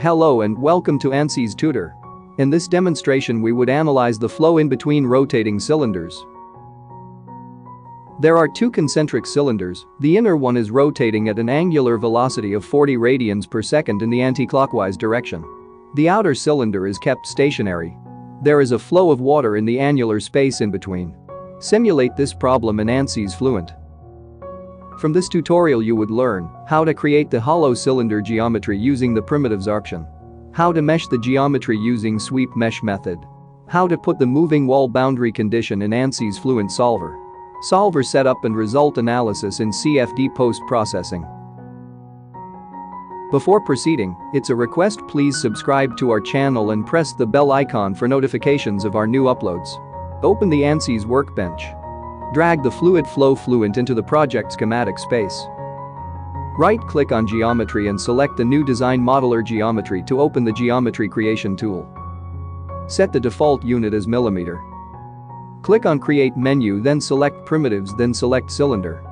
Hello and welcome to ANSYS Tutor. In this demonstration we would analyze the flow in between rotating cylinders. There are two concentric cylinders, the inner one is rotating at an angular velocity of 40 radians per second in the anti-clockwise direction. The outer cylinder is kept stationary. There is a flow of water in the annular space in between. Simulate this problem in ANSYS Fluent. From this tutorial you would learn how to create the hollow cylinder geometry using the primitives option. How to mesh the geometry using sweep mesh method. How to put the moving wall boundary condition in ANSYS Fluent Solver. Solver setup and result analysis in CFD post-processing. Before proceeding, it's a request please subscribe to our channel and press the bell icon for notifications of our new uploads. Open the ANSYS workbench. Drag the fluid flow fluent into the project schematic space. Right-click on Geometry and select the new Design Modeler Geometry to open the Geometry Creation tool. Set the default unit as millimeter. Click on Create menu then select Primitives then select Cylinder.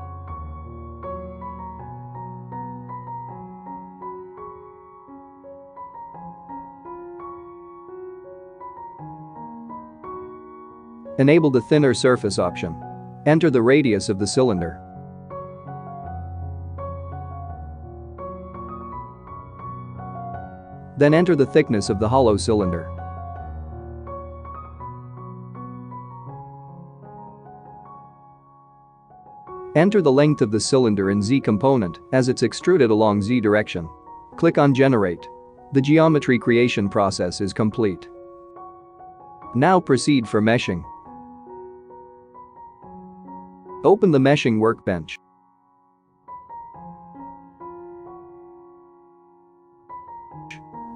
Enable the thinner surface option. Enter the radius of the cylinder. Then enter the thickness of the hollow cylinder. Enter the length of the cylinder in Z component as it's extruded along Z direction. Click on Generate. The geometry creation process is complete. Now proceed for meshing. Open the meshing workbench.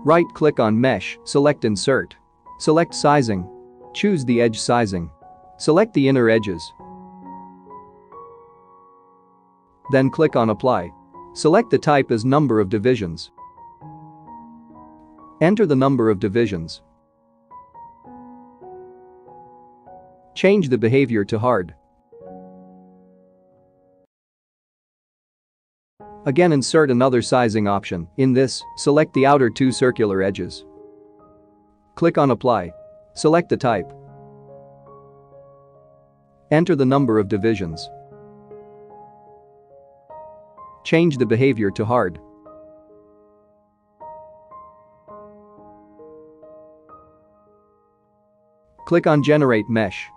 Right-click on Mesh, select Insert. Select Sizing. Choose the edge sizing. Select the inner edges. Then click on Apply. Select the type as number of divisions. Enter the number of divisions. Change the behavior to hard. Again insert another sizing option, in this, select the outer two circular edges. Click on Apply. Select the type. Enter the number of divisions. Change the behavior to hard. Click on Generate Mesh.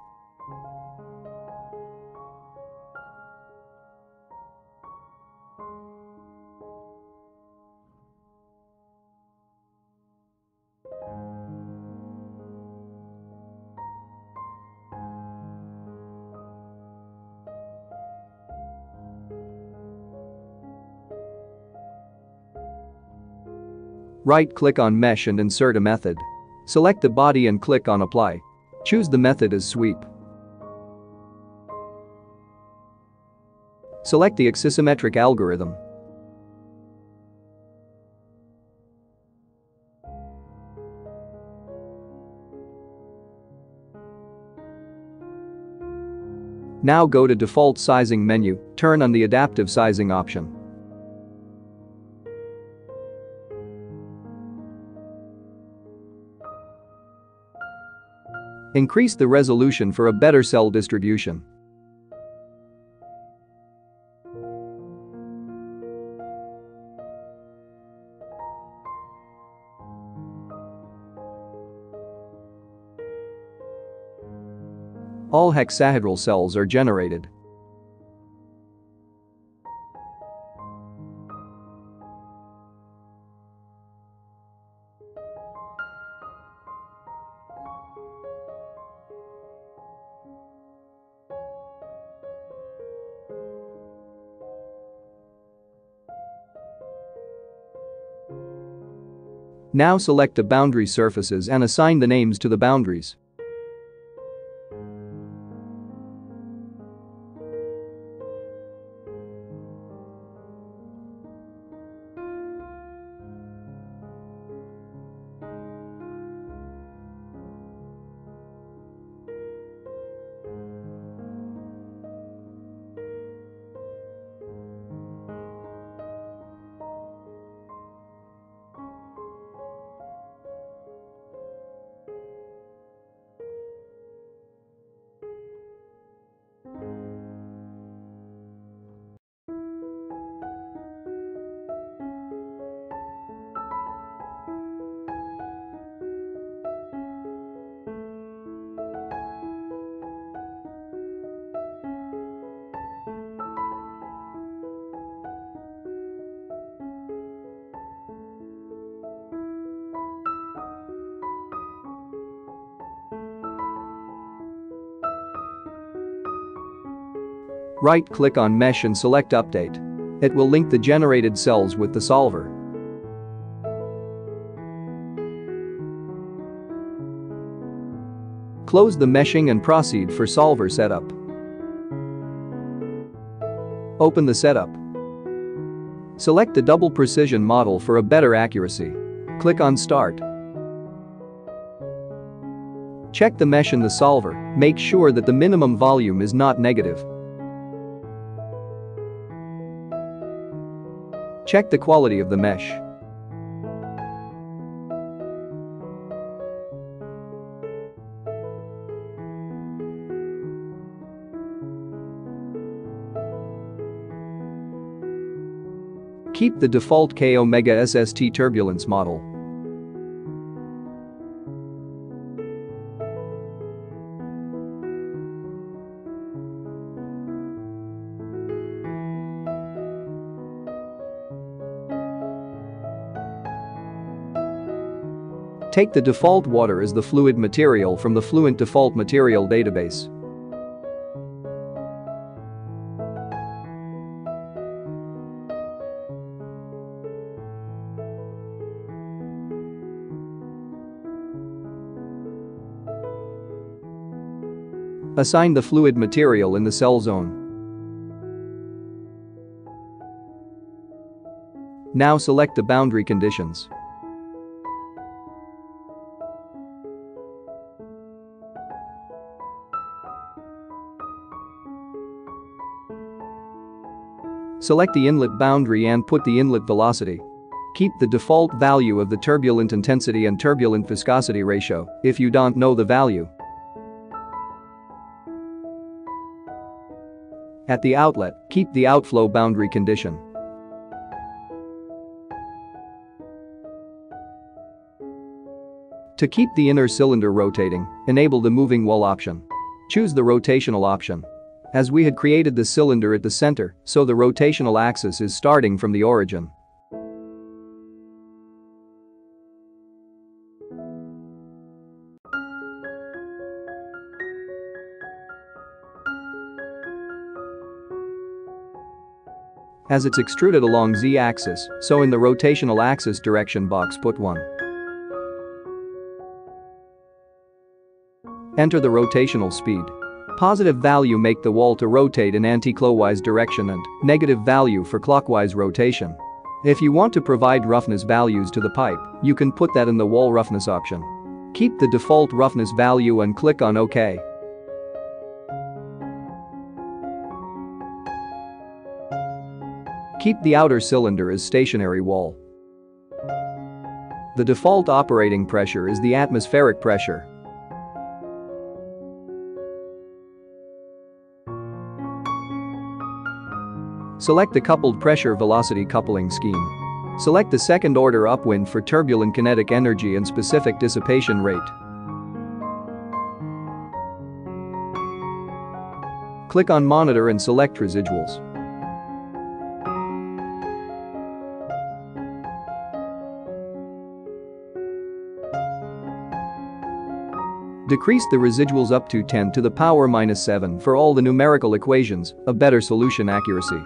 Right-click on Mesh and insert a method. Select the body and click on Apply. Choose the method as Sweep. Select the axisymmetric algorithm. Now go to Default Sizing menu, turn on the Adaptive Sizing option. Increase the resolution for a better cell distribution. All hexahedral cells are generated. Now select the boundary surfaces and assign the names to the boundaries. Right-click on Mesh and select Update. It will link the generated cells with the solver. Close the meshing and proceed for solver setup. Open the setup. Select the double precision model for a better accuracy. Click on Start. Check the mesh in the solver, make sure that the minimum volume is not negative. Check the quality of the mesh. Keep the default K Omega SST turbulence model. Take the default water as the fluid material from the Fluent Default Material database. Assign the fluid material in the cell zone. Now select the boundary conditions. Select the inlet boundary and put the inlet velocity. Keep the default value of the turbulent intensity and turbulent viscosity ratio if you don't know the value. At the outlet, keep the outflow boundary condition. To keep the inner cylinder rotating, enable the moving wall option. Choose the rotational option. As we had created the cylinder at the center, so the rotational axis is starting from the origin. As it's extruded along z-axis, so in the rotational axis direction box put 1. Enter the rotational speed. Positive value make the wall to rotate in anti-clockwise direction and negative value for clockwise rotation. If you want to provide roughness values to the pipe, you can put that in the wall roughness option. Keep the default roughness value and click on OK. Keep the outer cylinder as stationary wall. The default operating pressure is the atmospheric pressure. Select the coupled pressure velocity coupling scheme. Select the second order upwind for turbulent kinetic energy and specific dissipation rate. Click on monitor and select residuals. Decrease the residuals up to 10 to the power minus 7 for all the numerical equations, a better solution accuracy.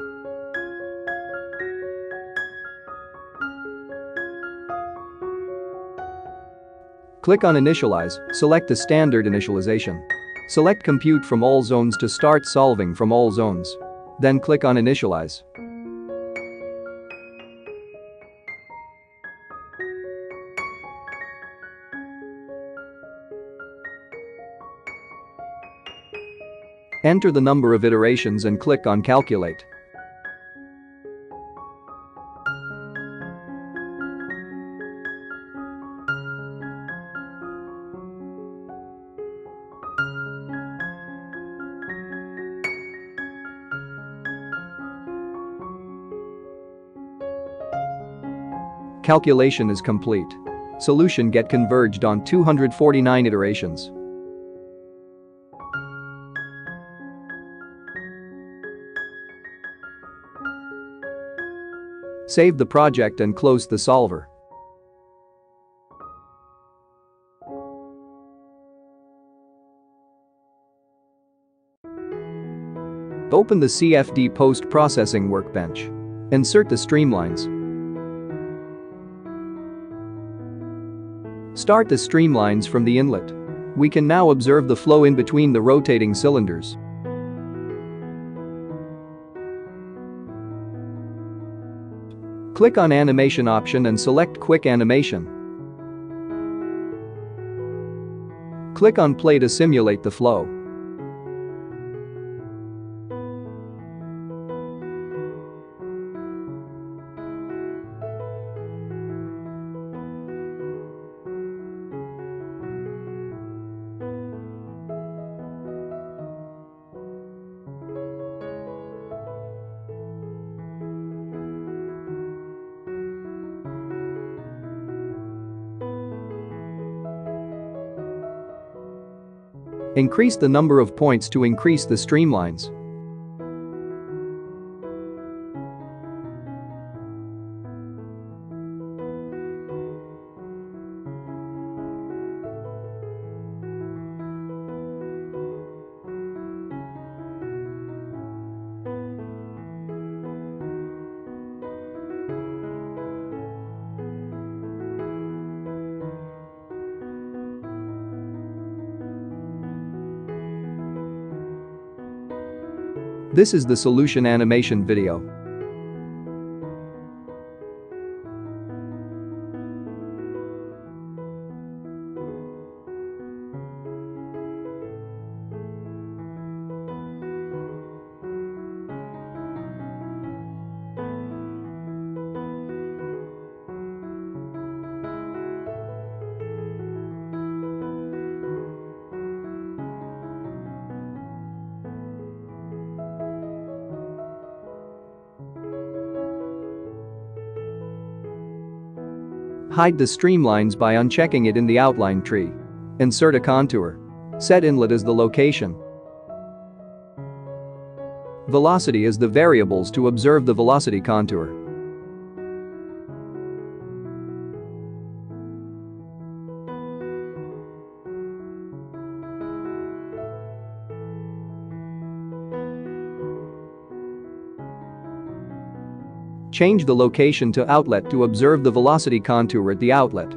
Click on Initialize, select the standard initialization. Select Compute from all zones to start solving from all zones. Then click on Initialize. Enter the number of iterations and click on Calculate. Calculation is complete. Solution get converged on 249 iterations. Save the project and close the solver. Open the CFD post-processing workbench. Insert the streamlines. Start the streamlines from the inlet. We can now observe the flow in between the rotating cylinders. Click on Animation option and select Quick Animation. Click on Play to simulate the flow. Increase the number of points to increase the streamlines. This is the solution animation video. Hide the streamlines by unchecking it in the outline tree. Insert a contour. Set inlet as the location. Velocity is the variables to observe the velocity contour. Change the location to outlet to observe the velocity contour at the outlet.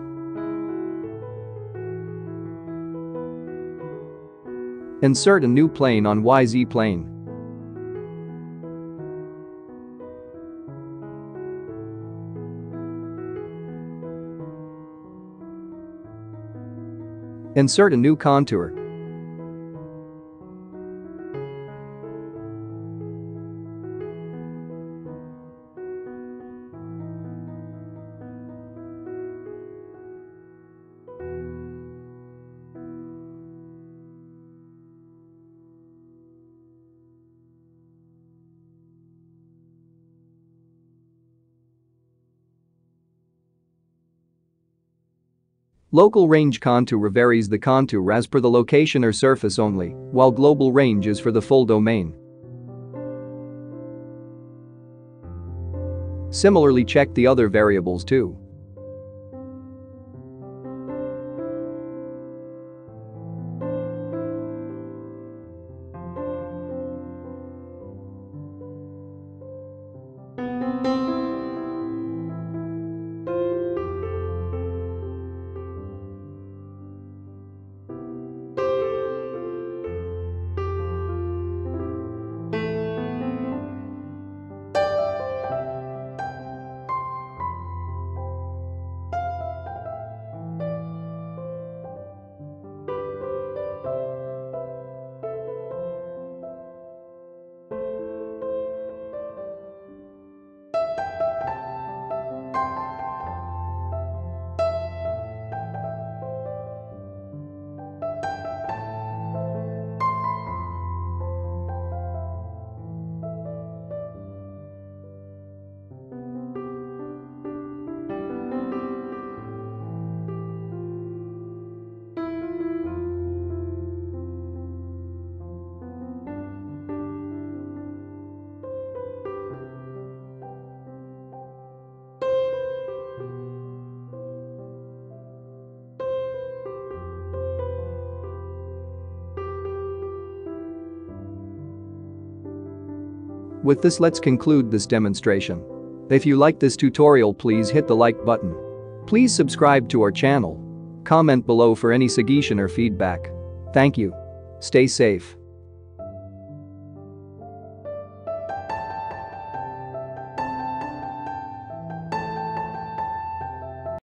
Insert a new plane on YZ plane. Insert a new contour. Local range contour varies the contour as per the location or surface only, while global range is for the full domain. Similarly check the other variables too. With this let's conclude this demonstration. If you like this tutorial please hit the like button. Please subscribe to our channel. Comment below for any suggestion or feedback. Thank you. Stay safe.